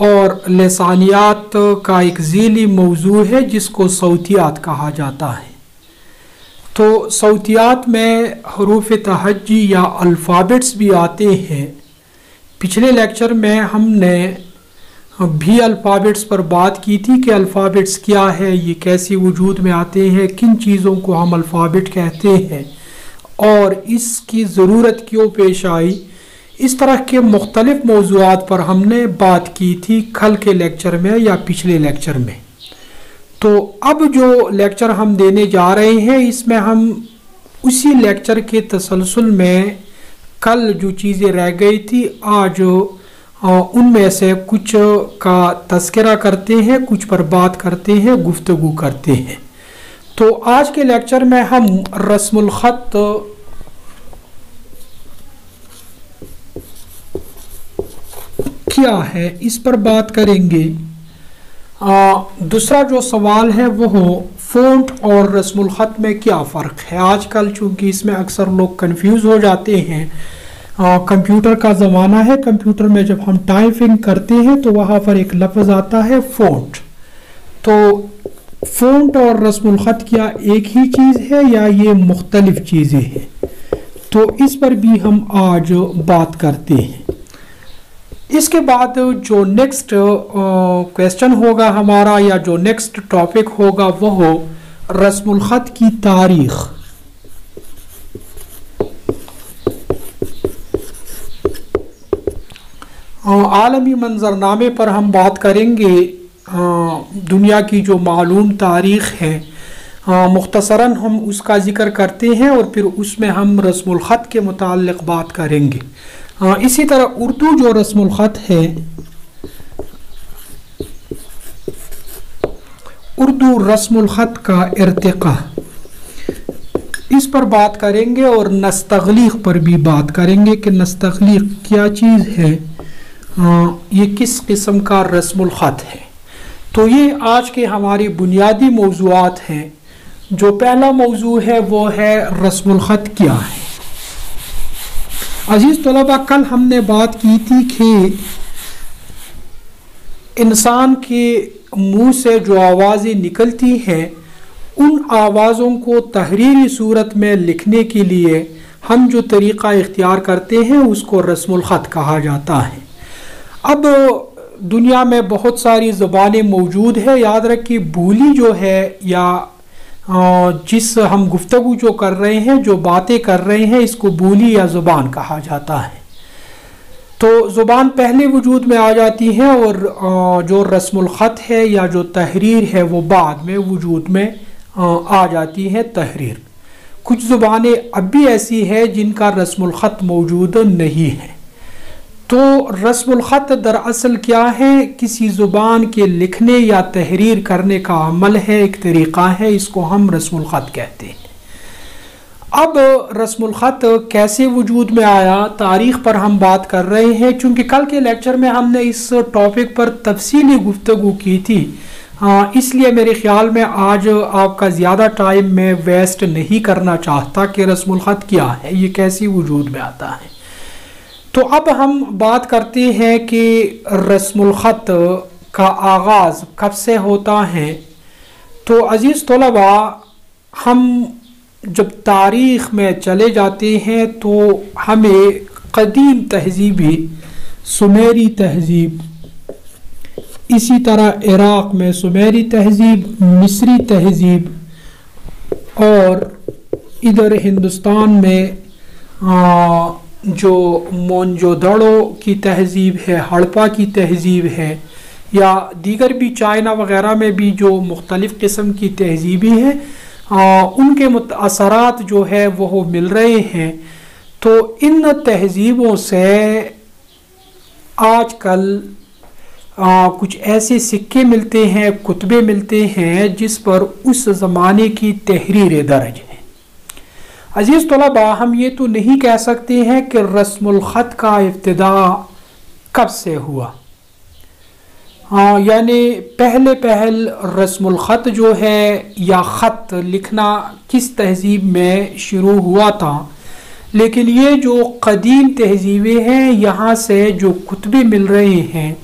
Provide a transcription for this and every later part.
और लसानियात का एक ज़ीली मौजू है, जिसको सऊतियात कहा जाता है। तो सऊतियात में हरूफ तहजी या अल्फ़ाबेट्स भी आते हैं। पिछले लेक्चर में हमने भी अल्फ़ाबेट्स पर बात की थी कि अल्फ़ाबेट्स क्या है, ये कैसे वजूद में आते हैं, किन चीज़ों को हम अल्फ़ाबेट कहते हैं। और इसकी ज़रूरत क्यों पेश आई? इस तरह के मुख्तलिफ़ मौजूद पर हमने बात की थी कल के लेक्चर में या पिछले लेक्चर में। तो अब जो लेक्चर हम देने जा रहे हैं, इसमें हम उसी लेक्चर के तसलसल में कल जो चीज़ें रह गई थी, आज उनमें से कुछ का तस्करा करते हैं, कुछ पर बात करते हैं गुफ्तु करते हैं। तो आज के लेक्चर में हम रस्मुलख़त क्या है, इस पर बात करेंगे। दूसरा जो सवाल है, वो हो फ़ोंट और रस्मुलख़त में क्या फ़र्क है? आजकल चूँकि इसमें अक्सर लोग कंफ्यूज हो जाते हैं कंप्यूटर का ज़माना है कंप्यूटर में जब हम टाइपिंग करते हैं तो वहाँ पर एक लफ्ज़ आता है फ़ोंट तो फ़ोंट और रस्मुलख़त क्या एक ही चीज़ है, या ये मुख्तलिफ़ चीज़ें हैं? तो इस पर भी हम आज बात करते हैं। इसके बाद जो नेक्स्ट क्वेश्चन होगा हमारा या जो नेक्स्ट टॉपिक होगा वो हो रस्मुलख़त की तारीख। आलमी मंजरनामे पर हम बात करेंगे दुनिया की जो मालूम तारीख़ है। मुख्तसरा हम उसका ज़िक्र करते हैं और फिर उसमें हम रस्मुलख़त के मुतल बात करेंगे। हाँ इसी तरह उर्दू जो रस्मुलख़त है उर्दू रस्मुलख़त का इरतका। इस पर बात करेंगे और नस्तगलीक पर भी बात करेंगे कि नस्तगलीक क्या चीज़ है आ, ये किस किस्म का रस्मुलख़त है। तो ये आज के हमारे बुनियादी मौजूद हैं। जो पहला मौजू है वो है रस्मुलख़त क्या है। अज़ीज़ तलबा, कल हमने बात की थी कि इंसान के मुँह से जो आवाज़ें निकलती हैं, उन आवाज़ों को तहरीरी सूरत में लिखने के लिए हम जो तरीक़ा इख्तियार करते हैं, उसको रस्मुलख़त कहा जाता है। अब दुनिया में बहुत सारी ज़बानें मौजूद है, याद रखिए, बोली जो है या जिस हम गुफ्तगु जो कर रहे हैं, जो बातें कर रहे हैं, इसको बोली या ज़ुबान कहा जाता है। तो ज़ुबान पहले वजूद में आ जाती है और जो रस्मुलख़त है या जो तहरीर है, वो बाद में वजूद में आ जाती है तहरीर। कुछ ज़ुबानें अब भी ऐसी है जिनका रस्मुलख़त मौजूद नहीं है। तो रस्मुलख़त दरअसल क्या है? किसी ज़ुबान के लिखने या तहरीर करने का अमल है, एक तरीक़ा है, इसको हम रस्मुलख़त कहते हैं। अब रस्मुलख़त कैसे वजूद में आया? तारीख़ पर हम बात कर रहे हैं। चूँकि कल के लेक्चर में हमने इस टॉपिक पर तफसीली गुफ्तु की थी इसलिए मेरे ख्याल में आज आपका ज़्यादा टाइम मैं वेस्ट नहीं करना चाहता कि रस्म रस्मुलख़त क्या है, ये कैसी वजूद में आता है। तो अब हम बात करते हैं कि रस्मुलख़त का आगाज़ कब से होता है। तो अज़ीज़ तलबा हम जब तारीख़ में चले जाते हैं तो हमें कदीम तहजीबी सुमेरी तहजीब इसी तरह इराक़ में सुमेरी तहजीब मिस्री तहजीब और इधर हिंदुस्तान में आ, जो मोनजोदड़ो की तहज़ीब है हड़पा की तहज़ीब है या दीगर भी चाइना वगैरह में भी जो मुख्तलिफ़ किस्म की तहज़ीबी हैं उनके असरात जो है वह मिल रहे हैं। तो इन तहज़ीबों से आजकल आ, कुछ ऐसे सिक्के मिलते हैं कुतबे मिलते हैं जिस पर उस ज़माने की तहरीर दर्ज है। अज़ीज़ तलबा, हम ये तो नहीं कह सकते हैं कि रस्मुलख़त का इब्तदा कब से हुआ। हाँ यानी पहले पहल रस्मुलख़त जो है या ख़त लिखना किस तहज़ीब में शुरू हुआ था। लेकिन ये जो कदीम तहजीबें हैं, यहाँ से जो कुतबे मिल रहे हैं,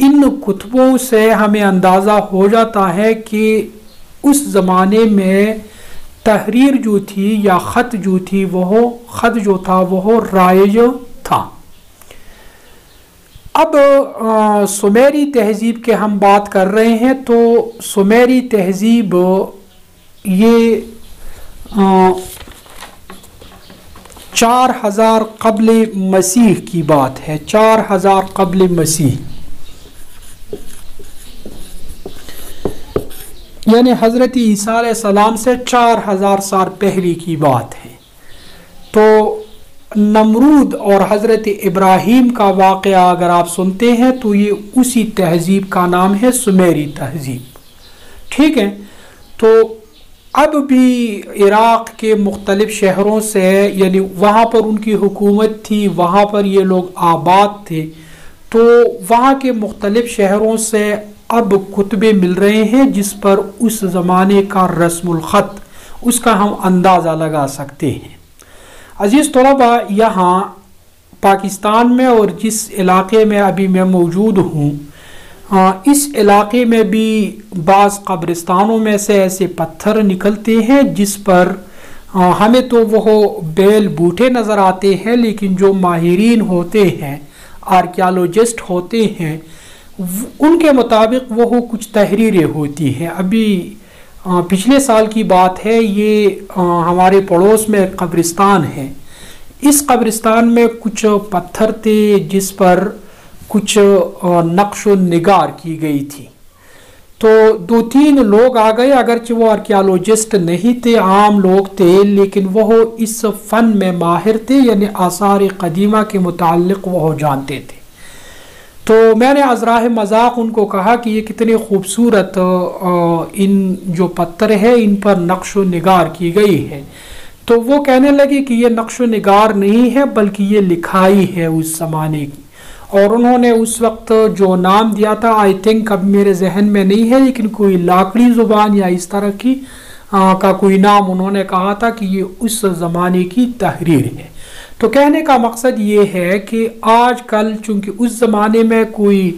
इन कुतबों से हमें अंदाज़ा हो जाता है कि उस ज़माने में तहरीर जो थी या ख़त जो थी वह ख़त जो था वह राइज था। अब सुमेरी तहज़ीब के हम बात कर रहे हैं तो सुमेरी तहज़ीब ये आ, चार हज़ार कबल मसीह की बात है चार हज़ार कबल मसीह। यानी हज़रत ईसा सलाम से चार हज़ार साल पहले की बात है। तो नमरूद और हज़रत इब्राहीम का वाक़ अगर आप सुनते हैं तो ये उसी तहज़ीब का नाम है, सुमेरी तहज़ीब। ठीक है? तो अब भी इराक़ के मुख्तलिफ़ शहरों से यानी वहाँ पर उनकी हुकूमत थी, वहाँ पर ये लोग आबाद थे। तो वहाँ के मुख्तलिफ़ शहरों से अब कुतबे मिल रहे हैं जिस पर उस ज़माने का रस्मुलख़त उसका हम अंदाज़ा लगा सकते हैं। अज़ीज़ तलबा यहाँ पाकिस्तान में और जिस इलाके में अभी मैं मौजूद हूँ इस इलाके में भी बाज़ कब्रिस्तानों में से ऐसे पत्थर निकलते हैं जिस पर हमें तो वह बेल बूटे नज़र आते हैं, लेकिन जो माहरीन होते हैं, आर्कियालॉजिस्ट होते हैं उनके मुताबिक वो कुछ तहरीरें होती हैं। अभी पिछले साल की बात है, ये हमारे पड़ोस में कब्रिस्तान है। इस कब्रिस्तान में कुछ पत्थर थे जिस पर कुछ नक्श निगार की गई थी। तो दो तीन लोग आ गए, अगरचे वो आर्कियालॉजिस्ट नहीं थे, आम लोग थे, लेकिन वह इस फ़न में माहिर थे, यानी आसार कदीमा के मुतालिक वह जानते थे। तो मैंने अजराह मज़ाक उनको कहा कि ये कितने खूबसूरत इन जो पत्थर है इन पर नक्श नगार की गई है। तो वो कहने लगे कि ये नक्श नगार नहीं है बल्कि ये लिखाई है उस ज़माने की। और उन्होंने उस वक्त जो नाम दिया था आई थिंक अब मेरे जहन में नहीं है लेकिन कोई लाकड़ी ज़ुबान या इस तरह की आ, का कोई नाम उन्होंने कहा था कि ये उस ज़माने की तहरीर है। तो कहने का मकसद ये है कि आज कल चूँकि उस ज़माने में कोई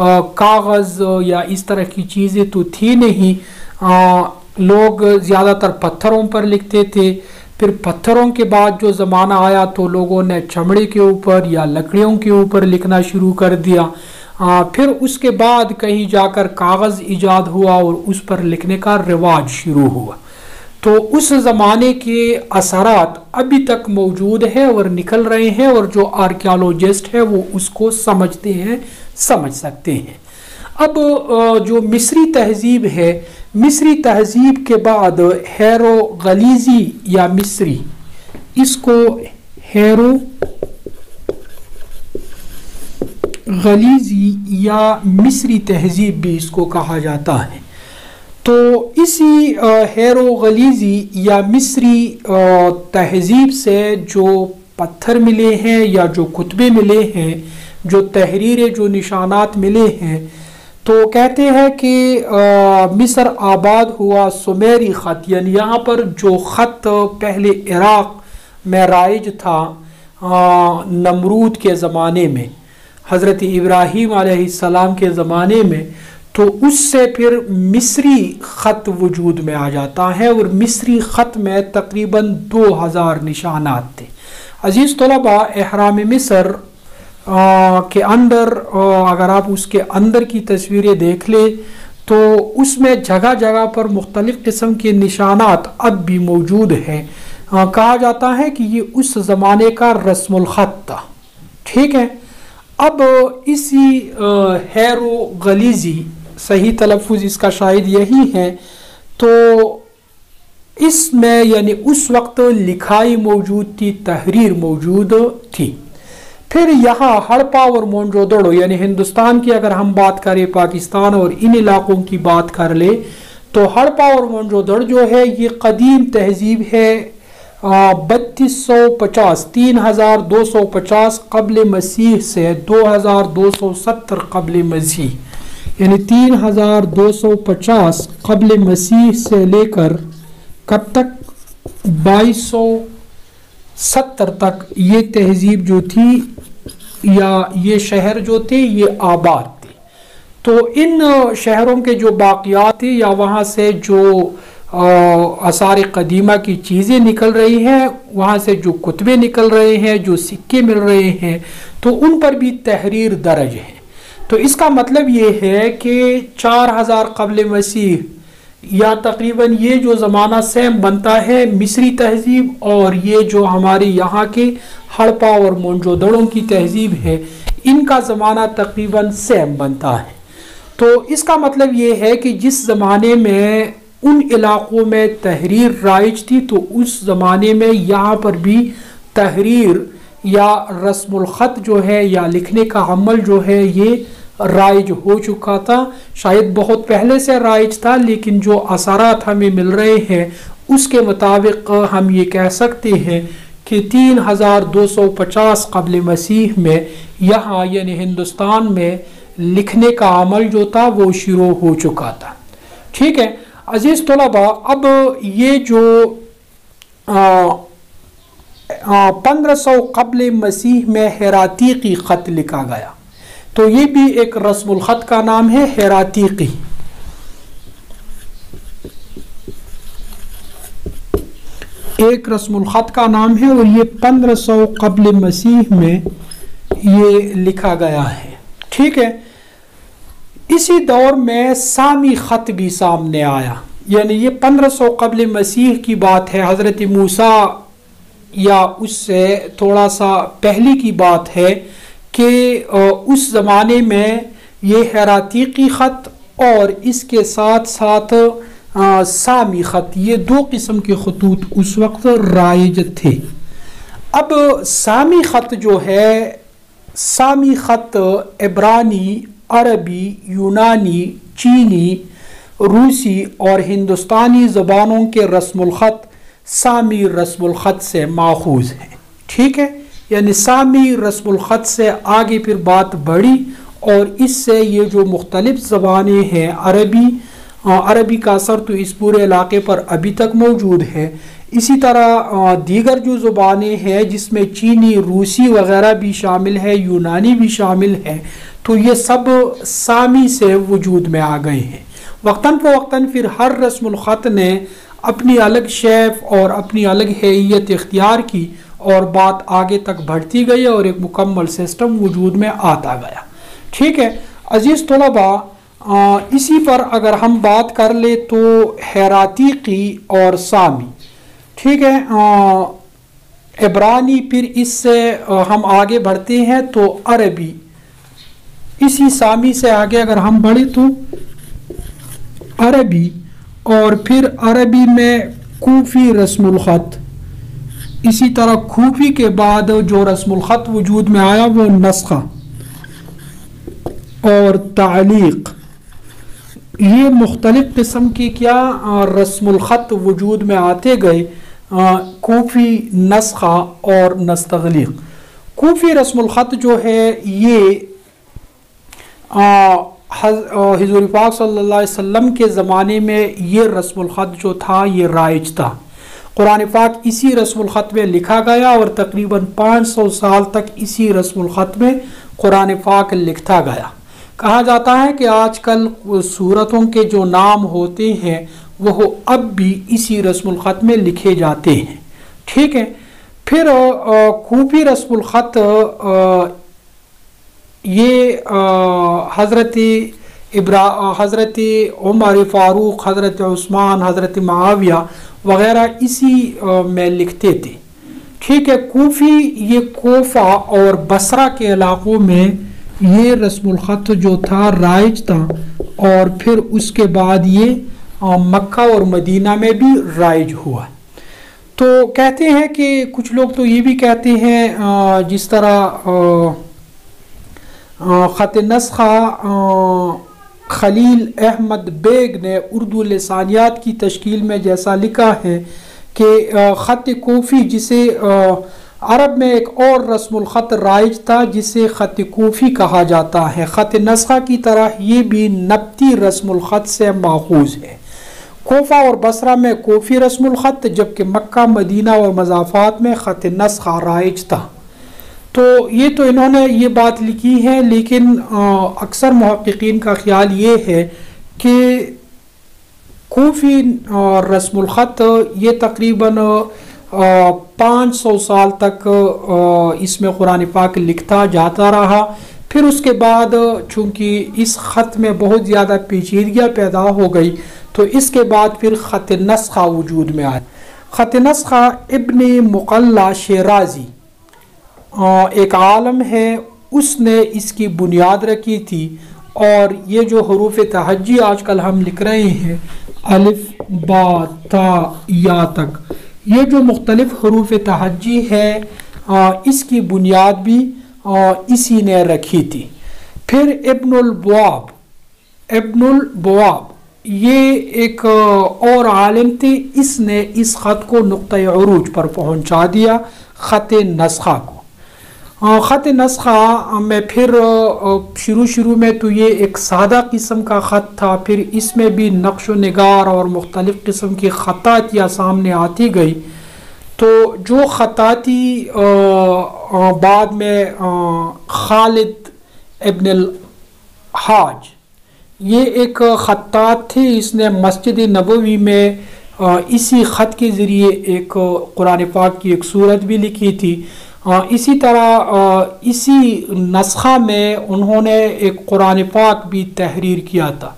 कागज़ या इस तरह की चीज़ें तो थी नहीं आ, लोग ज़्यादातर पत्थरों पर लिखते थे। फिर पत्थरों के बाद जो ज़माना आया तो लोगों ने चमड़े के ऊपर या लकड़ियों के ऊपर लिखना शुरू कर दिया। आ, फिर उसके बाद कहीं जाकर कागज़ ईजाद हुआ और उस पर लिखने का रिवाज शुरू हुआ। तो उस ज़माने के असरात अभी तक मौजूद है और निकल रहे हैं और जो आर्कियालॉजिस्ट है वो उसको समझते हैं, समझ सकते हैं। अब जो मिस्री तहजीब है, मिस्री तहजीब के बाद हैरो गलीजी या मिस्री, इसको हैरो गलीजी या मिस्री तहजीब भी इसको कहा जाता है। तो इसी हैरो गलीजी या मिस्री तहजीब से जो पत्थर मिले हैं या जो कुतबे मिले हैं, जो तहरीरें, जो निशानात मिले हैं तो कहते हैं कि मिस्र आबाद हुआ सुमेरी ख़त, यानी यहाँ पर जो ख़त पहले इराक़ में राइज था नमरूद के ज़माने में, हज़रत इब्राहीम आसमाम के ज़माने में तो उससे फिर मिस्री ख़त वजूद में आ जाता है और मिस्री ख़त में तकरीबन दो हज़ार निशानात थे। अज़ीज़ तलबा एहराम मिस्र के अंदर आ, अगर आप उसके अंदर की तस्वीरें देख ले तो उसमें जगह जगह पर मुख्तलिफ़ किस्म के निशानात अब भी मौजूद हैं। कहा जाता है कि ये उस ज़माने का रस्मुलख़त था। ठीक है? अब इसी हैरो गलीजी सही तलफ़ इसका शायद यही है। तो इसमें यानी उस वक्त लिखाई मौजूद थी, तहरीर मौजूद थी। फिर यहाँ हड़पा और मोनजोदड़ो यानी हिंदुस्तान की अगर हम बात करें, पाकिस्तान और इन इलाकों की बात कर ले तो हड़पा और मोनजोदड़ जो है, ये कदीम तहजीब है बत्तीस सौ पचास, तीन हज़ार दो सौ पचास कबल मसीह से, दो हज़ार दो सौ सत्तर कबल मसीह। यानी तीन हज़ार दो सौ पचास कबल मसीह से लेकर कब तक? बाईस सौ सत्तर तक ये तहजीब जो थी या ये शहर जो थे, ये आबाद थे। तो इन शहरों के जो बाक़ियात थे या वहाँ से जो आसार कदीमा की चीज़ें निकल रही हैं, वहाँ से जो कुतबे निकल रहे हैं, जो सिक्के मिल रहे हैं तो उन पर भी तहरीर दर्ज है। तो इसका मतलब ये है कि चार हज़ार कबल मसीह, या तकरीबन ये जो ज़माना सेम बनता है मिस्री तहजीब और ये जो हमारे यहाँ के हड़पा और मोनजोदड़ों की तहजीब है, इनका ज़माना तकरीबन सेम बनता है। तो इसका मतलब ये है कि जिस ज़माने में, उन इलाक़ों में तहरीर राइज थी तो उस ज़माने में यहाँ पर भी तहरीर या रस्मखत जो है या लिखने का अमल जो है, ये राइज हो चुका था। शायद बहुत पहले से राइज था, लेकिन जो असरात हमें मिल रहे हैं, उसके मुताबिक हम ये कह सकते हैं कि तीन हज़ार दो सौ पचास कबल मसीह में, यहाँ यानी हिंदुस्तान में लिखने का अमल जो था, वो शुरू हो चुका था। ठीक है, अज़ीज़ तलबा, अब ये जो पंद्रह सौ कबल मसीह में हैरातीकी ख़त लिखा गया। तो ये भी एक रस्मुल ख़त का नाम है, हैरातीकी। एक रस्मुल ख़त का नाम है और ये पंद्रह सौ कबल मसीह में ये लिखा गया है। ठीक है? इसी दौर में सामी ख़त भी सामने आया। यानी ये पंद्रह सौ कबल मसीह की बात है, हज़रत मूसा या उससे थोड़ा सा पहले की बात है कि उस ज़माने में ये हैरातीकी ख़त और इसके साथ साथ सामी ख़त, ये दो किस्म के खतूत उस वक्त राइज थे। अब सामी ख़त जो है, सामी ख़त इब्रानी, अरबी, यूनानी, चीनी, रूसी और हिंदुस्तानी ज़बानों के रस्मखत सामी रस्मखत से माखूज है। ठीक है? यानी सामी रस्मखत से आगे फिर बात बढ़ी और इससे ये जो मुख्तलिफ़ ज़बानें हैं, अरबी अरबी का असर तो इस पूरे इलाके पर अभी तक मौजूद है। इसी तरह दीगर जो ज़ुबानें हैं, जिसमें चीनी, रूसी वगैरह भी शामिल है, यूनानी भी शामिल है तो ये सब सामी से वजूद में आ गए हैं। वक्ता फ़वक्ता फिर हर रस्मखत ने अपनी अलग शेफ और अपनी अलग हैत इख्तियार की और बात आगे तक बढ़ती गई और एक मुकम्मल सिस्टम वजूद में आता गया। ठीक है, अज़ीज़ तलबा इसी पर अगर हम बात कर ले तो हैराती की और सामी। ठीक है इब्रानी फिर इससे हम आगे बढ़ते हैं तो अरबी। इसी सामी से आगे अगर हम बढ़े तो अरबी और फिर अरबी में खूफी रस्मखत इसी तरह खूफी के बाद जो रस्मखत वजूद में आया, वो नस्खा और तालीक। ये मुख्तलिफ़ किस्म की क्या रस्मखत वजूद में आते गए खूफी नस्खा और नस्तगलीक। खूफी रस्मखत जो है, ये हजूर पाक सल्लल्लाहु के ज़माने में ये रस्मखत जो था, ये राइज था। कुरान पाक इसी रस्मखत में लिखा गया और तकरीबन 500 साल तक इसी रस्मखत में कुरान पाक लिखता गया। कहा जाता है कि आजकल सूरतों के जो नाम होते हैं, वह अब भी इसी रस्मखत में लिखे जाते हैं। ठीक है? फिर खूफी रस्मखत ये हज़रत इब्रा हज़रत उमर फ़ारूक, हज़रत उस्मान, हज़रत माविया वगैरह इसी में लिखते थे। ठीक है, कोफ़ी, ये कोफ़ा और बसरा के इलाक़ों में ये रस्मखत जो था, राइज था और फिर उसके बाद ये मक्का और मदीना में भी राइज हुआ। तो कहते हैं कि कुछ लोग तो ये भी कहते हैं जिस तरह ख़त नस्खा खलील अहमद बेग ने उर्दू लसानियात की तश्कील में जैसा लिखा है कि ख़त कोफ़ी जिसे अरब में एक और रस्मख़त राइज था जिसे ख़त कोफ़ी कहा जाता है ख़त नस्खा की तरह ये भी नबती रस्मख़त से माखूज है कोफा और बसरा में कोफ़ी रस्मख़त जबकि मक्का मदीना और मजाफात में ख़त नस्खा राइज था तो ये तो इन्होंने ये बात लिखी है, लेकिन अक्सर महक्कीन का ख्याल ये है कि कोफ़ी और रस्मख़त ये तकरीबन पाँच सौ साल तक इसमें कुरान पाक लिखता जाता रहा। फिर उसके बाद, चूँकि इस ख़त में बहुत ज़्यादा पेचीदगियाँ पैदा हो गई तो इसके बाद फिर ख़त नस्खा वजूद में आया। ख़त नस्खा इबन मुकल्ला शेराजी एक आलम है उसने इसकी बुनियाद रखी थी। और ये जो हरूफ तहजी आजकल हम लिख रहे हैं अलिफ बा या तक ये जो मुख्तलिफ़ हरूफ तहजी है आ, इसकी बुनियाद भी आ, इसी ने रखी थी। फिर इब्नुलबवाब इब्नुलबवाब ये एक और आलिम थे इसने इस ख़त को नुक़ अरूज पर पहुँचा दिया ख़त नस्खा को। ख़त नस्खा में फिर शुरू शुरू में तो ये एक सादा किस्म का ख़त था, फिर इसमें भी नक्श नगार और मुख्तलिफ़ किस्म की ख़तातियाँ सामने आती गई। तो जो ख़ताती बाद में खालिद इबन हाज, ये एक ख़त्तात थे, इसने मस्जिद नबवी में इसी ख़त के ज़रिए एक कुरान पाक की एक सूरत भी लिखी थी। इसी तरह इसी नस्खा में उन्होंने एक कुरान पाक भी तहरीर किया था।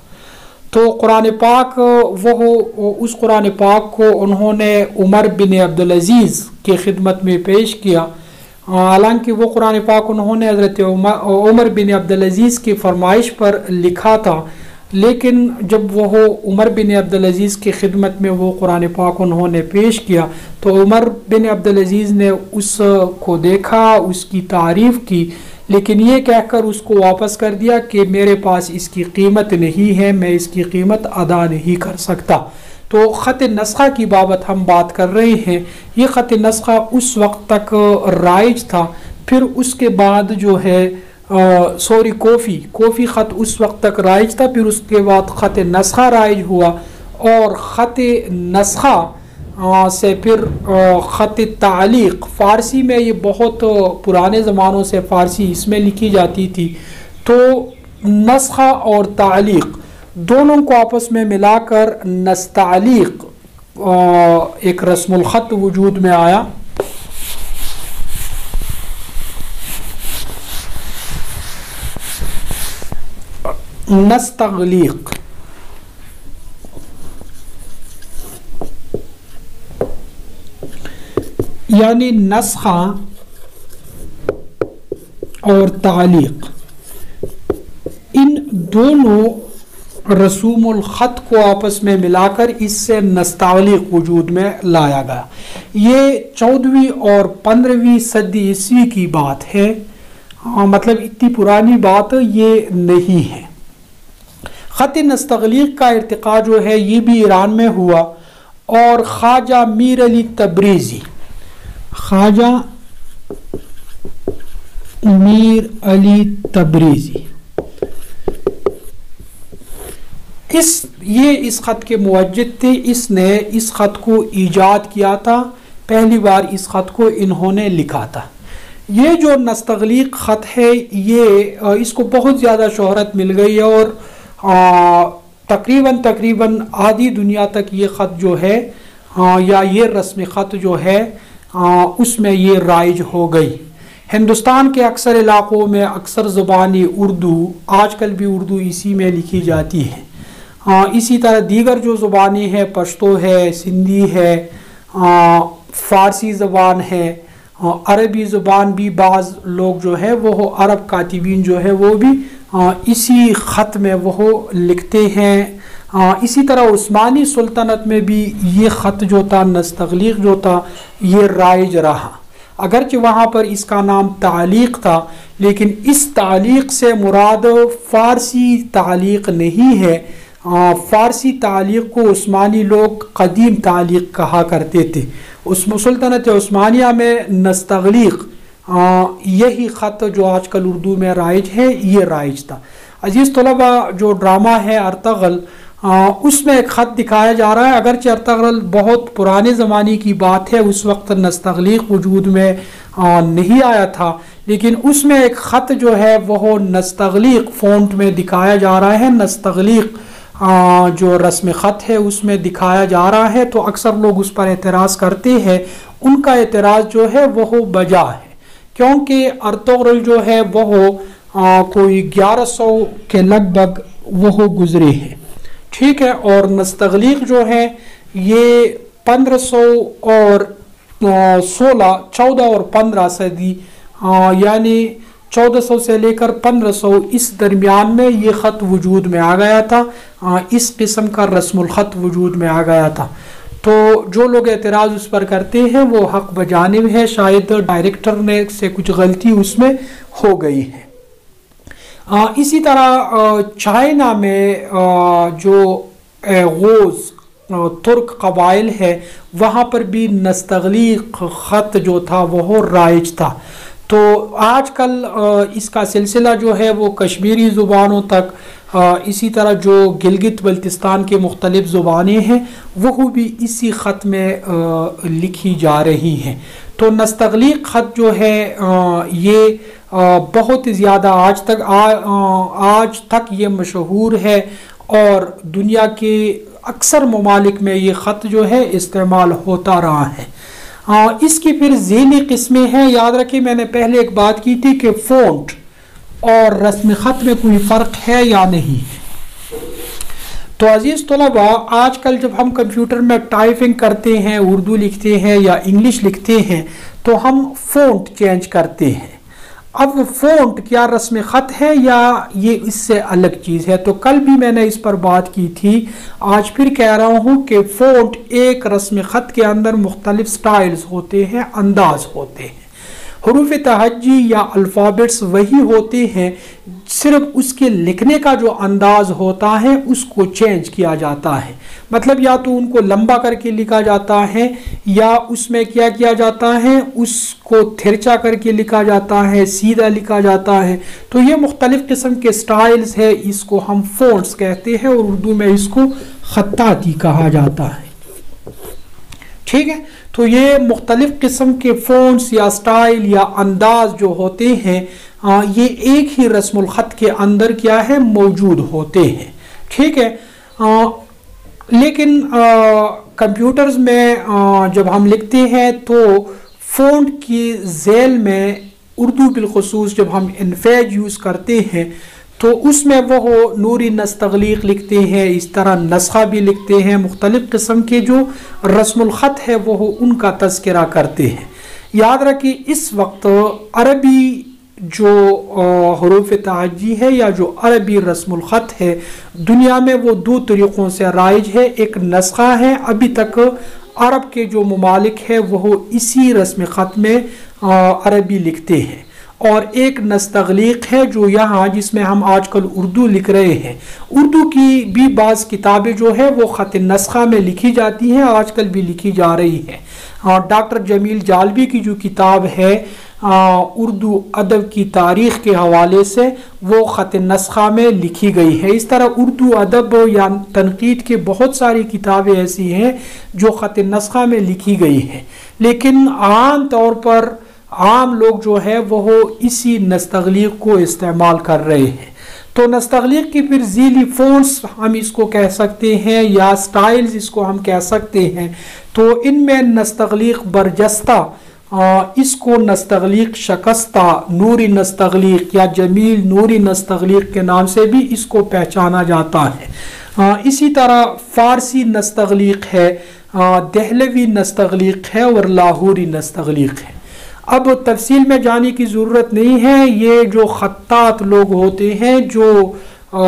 तो कुरान पाक वो उस कुरान पाक को उन्होंने उमर बिन अब्दुल अज़ीज़ की खिदमत में पेश किया। हालाँकि वो कुरान पाक उन्होंने हज़रत उमर बिन अब्दुल अज़ीज़ की फरमाइश पर लिखा था लेकिन जब वह उमर बिन अब्दुल अज़ीज़ की खिदमत में वो कुरान पाक उन्होंने पेश किया तो उमर बिन अब्दुल अज़ीज़ ने उस, को देखा, उसकी तारीफ़ की, लेकिन ये कहकर उसको वापस कर दिया कि मेरे पास इसकी कीमत नहीं है, मैं इसकी कीमत अदा नहीं कर सकता। तो ख़त नस्खा की बाबत हम बात कर रहे हैं। ये ख़त नस्खा उस वक्त तक राइज था, फिर उसके बाद जो है सॉरी, कोफ़ी। कोफ़ी ख़त उस वक्त तक राइज था, फिर उसके बाद ख़त नस्खा राइज हुआ और ख़त नस्खा से फिर ख़त तालीक़। फ़ारसी में ये बहुत पुराने ज़मानों से फ़ारसी इसमें लिखी जाती थी। तो नस्खा और तालीक़, दोनों को आपस में मिलाकर नस्तालीक़ एक रस्मुल वजूद में आया। नस्तगलीक यानी नस्खा और तालीक इन दोनों रसूम ख़त को आपस में मिलाकर इससे नस्तालिक वजूद में लाया गया ये चौदहवीं और पंद्रहवीं सदी ईस्वी की बात है हाँ मतलब इतनी पुरानी बात ये नहीं है ख़त नस्तगलीक का इरतका जो है, ये भी ईरान में हुआ। और ख्वाजा मीर अली तब्रेज़ी, ख्वाजा मीर अली तब्रेज़ी। इस, ये इस ख़त के मुवजद थे। इसने इस ख़त को ईजाद किया था। पहली बार इस ख़त को इन्होंने लिखा था। ये जो नस्तगलीक ख़त है, ये इसको बहुत ज़्यादा शहरत मिल गई है और तकरीबन तकरीबन आधी दुनिया तक ये ख़त जो है आ, या ये रस्म ख़त जो है आ, उसमें ये राइज हो गई। हिंदुस्तान के अक्सर इलाक़ों में अक्सर ज़ुबानी उर्दू आजकल भी उर्दू इसी में लिखी जाती है। आ, इसी तरह दीगर जो ज़ुबानी है पश्तो है सिंधी है फ़ारसी ज़बान है अरबी ज़ुबान भी बाज़ लोग जो है वो अरब कातिबीन जो है वो भी इसी ख़त में वो लिखते हैं। इसी तरह उस्मानी सुल्तनत में भी ये ख़त जो था नस्तगलीक जो था, ये राइज रहा। अगरचे वहाँ पर इसका नाम तालीक था, लेकिन इस तालीक से मुराद फ़ारसी तालीक नहीं है। फ़ारसी तालीक को उस्मानी लोग कदीम तालीक कहा करते थे। उस सुल्तनत उस्मानिया में नस्तगलीक यही ख़त जो आजकल उर्दू में राइज है ये राइज था। अज़ीज़ तलबा जो ड्रामा है अरतगल उसमें एक ख़त दिखाया जा रहा है अगरचे अरतगल बहुत पुराने ज़माने की बात है उस वक्त नस्तगलीक वजूद में आ, नहीं आया था लेकिन उसमें एक ख़त जो है वह नस्तगलीक फ़ॉन्ट में दिखाया जा रहा है नस्तगलीक जो रस्म ख़त है उसमें दिखाया जा रहा है तो अक्सर लोग उस पर एतराज़ करते हैं उनका एतराज़ जो है वह बजा है। क्योंकि अर्तगरल जो है वह कोई 1100 के लगभग वह गुजरे हैं। ठीक है और नस्तगलीक जो है ये 1500 और 16 14 और 15 सदी यानी 1400 से लेकर 1500 इस दरमियान में ये ख़त वजूद में आ गया था। आ, इस किस्म का रस्म ख़त वजूद में आ गया था। तो जो लोग एतराज़ उस पर करते हैं वो हक बजानब है शायद डायरेक्टर ने से कुछ गलती उसमें हो गई है। आ, इसी तरह चाइना में आ, जो गोज़ तुर्क कबाइल है वहाँ पर भी नस्तगली ख़त जो था वह राइज था। तो आजकल इसका सिलसिला जो है वो कश्मीरी ज़ुबानों तक इसी तरह जो गिलगित बल्तिस्तान के मुख्तलिफ़ ज़ुबानें हैं वह भी इसी ख़त में लिखी जा रही हैं। तो नस्तगली ख़त जो है ये बहुत ज़्यादा आज तक आ, आज तक ये मशहूर है और दुनिया के अक्सर ममालिक में ये ख़त जो है इस्तेमाल होता रहा है। आ, इसकी फिर जेली किस्में हैं। याद रखिए मैंने पहले एक बात की थी कि फ़ोन्ट और रस्म ख़त में कोई फ़र्क है या नहीं? तो अज़ीज़ तलबा, आजकल जब हम कंप्यूटर में टाइपिंग करते हैं, उर्दू लिखते हैं या इंग्लिश लिखते हैं तो हम फ़ोन्ट चेंज करते हैं। अब फ़ोन्ट क्या रस्म ख़त है या ये इससे अलग चीज़ है? तो कल भी मैंने इस पर बात की थी। आज फिर कह रहा हूँ कि फ़ोन्ट एक रस्म ख़त के अंदर मुख्तलिफ़ स्टाइल्स होते हैं, अंदाज होते हैं। हरूफ तहजी या अल्फ़ाबेट्स वही होते हैं, सिर्फ़ उसके लिखने का जो अंदाज होता है, उसको चेंज किया जाता है। मतलब या तो उनको लंबा करके लिखा जाता है, या उसमें क्या किया जाता है, उसको थिरचा करके लिखा जाता है, सीधा लिखा जाता है। तो ये मुख्तलिफ़ किस्म के स्टाइल्स है, इसको हम फ़ोन्स कहते हैं और उर्दू में इसको ख़त्ताती कहा जाता है। ठीक है? तो ये मुख्तलिफ़ किस्म के फ़ोन्स या स्टाइल या अंदाज जो होते हैं ये एक ही रस्म ख़त के अंदर क्या है? मौजूद होते हैं। ठीक है? आ, लेकिन कंप्यूटर्स में आ, जब हम लिखते हैं तो फ़ोन की जेल में उर्दू बिलखसूस जब हम इनफेज यूज़ करते हैं तो उसमें वह नूरी नस्तगलीक लिखते हैं, इस तरह नस्खा भी लिखते हैं, मुख्तलिफ़ किस्म के जो रस्मख़त है वह उनका तस्करा करते हैं। याद रखिए, इस वक्त अरबी जो हरूफ तहजी है या जो अरबी रस्मख़त है, दुनिया में वो दो तरीक़ों से राइज है। एक नस्खा है, अभी तक अरब के जो ममालिक है वह इसी रस्म ख़त में अरबी लिखते हैं। और एक नस्तगलीक है जो यहाँ जिसमें हम आजकल उर्दू लिख रहे हैं। उर्दू की भी बाज़ किताबें जो है, वो ख़त नस्खा में लिखी जाती हैं, आजकल भी लिखी जा रही हैं। डॉक्टर जमील जालवी की जो किताब है उर्दू अदब की तारीख़ के हवाले से, वो ख़त नस्खा में लिखी गई है। इस तरह उर्दू अदब या तनकीद के बहुत सारी किताबें ऐसी हैं, जो ख़त नस्खा में लिखी गई हैं। लेकिन आम तौर पर आम लोग जो है वह इसी नस्तगलीक को इस्तेमाल कर रहे हैं। तो नस्तगलीक की फिर जीली फोन्स हम इसको कह सकते हैं या स्टाइल्स इसको हम कह सकते हैं। तो इनमें नस्तगलीक बरजस्ता इसको नस्तगलीक शकस्ता, नूरी नस्तगलीक या जमील नूरी नस्तगलीक के नाम से भी इसको पहचाना जाता है। इसी तरह फ़ारसी नस्तगलीक है दहलवी नस्तगलीक है और लाहौरी नस्तगलीक है। अब तफसील में जाने की ज़रूरत नहीं है। ये जो ख़त्तात लोग होते हैं जो आ,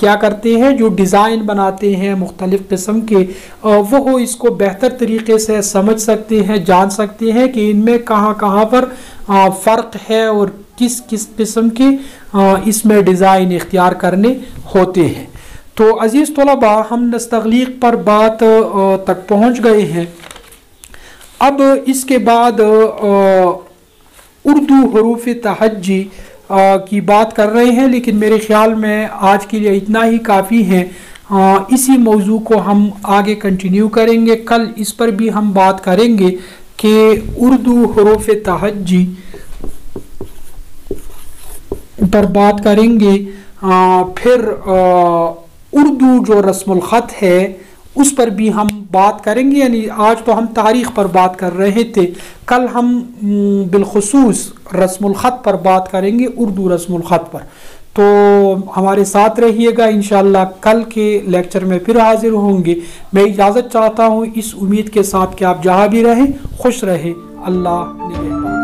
क्या करते हैं जो डिज़ाइन बनाते हैं मुख्तलिफ़ किस्म के आ, वो इसको बेहतर तरीके से समझ सकते हैं जान सकते हैं कि इनमें कहाँ कहाँ पर फ़र्क है और किस किस किस्म के इसमें डिज़ाइन इख्तियार करने होते हैं। तो अज़ीज़ तलबा हम नस्तलीक पर बात तक पहुँच गए हैं। अब इसके बाद उर्दू हरूफ तहजी की बात कर रहे हैं लेकिन मेरे ख्याल में आज के लिए इतना ही काफ़ी है। आ, इसी मौजू को हम आगे कंटिन्यू करेंगे। कल इस पर भी हम बात करेंगे कि उर्दू हरूफ तहजी पर बात करेंगे। आ, फिर उर्दू जो रस्मुल ख़त है उस पर भी हम बात करेंगे, यानी आज तो हम तारीख़ पर बात कर रहे थे। कल हम बिलखसूस रस्मुल ख़त पर बात करेंगे, उर्दू रस्मुल ख़त पर। तो हमारे साथ रहिएगा इन कल के लेक्चर में फिर हाजिर होंगे। मैं इजाज़त चाहता हूँ, इस उम्मीद के साथ कि आप जहाँ भी रहें, खुश रहें। अल्लाह ने